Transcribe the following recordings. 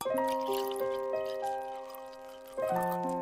Thank you.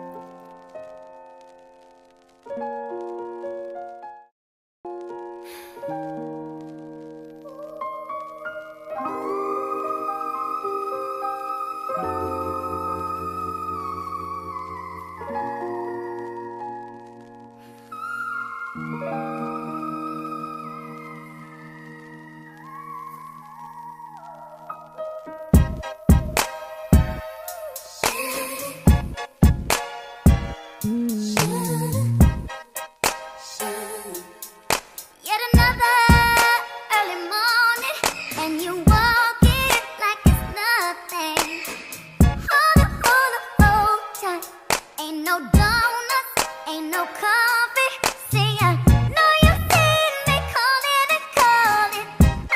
no donuts, ain't no coffee. See, I know you've seen me calling and calling.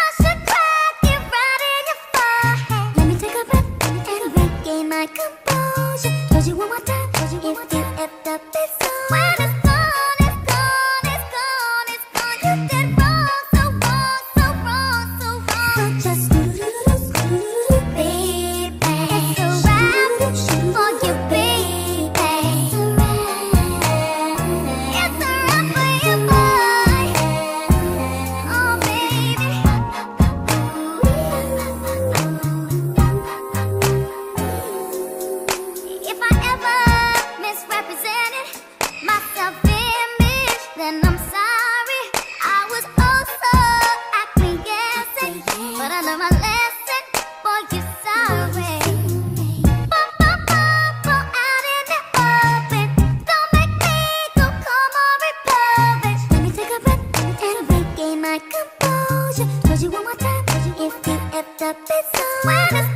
I should crack it right in your forehead. Let me take a breath, let me take a breath, my composure. Told you one more time, told you one more time. If you effed up this song. If you is the at the best.